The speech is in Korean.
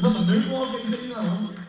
잠깐 늙고 할거 있으시나요?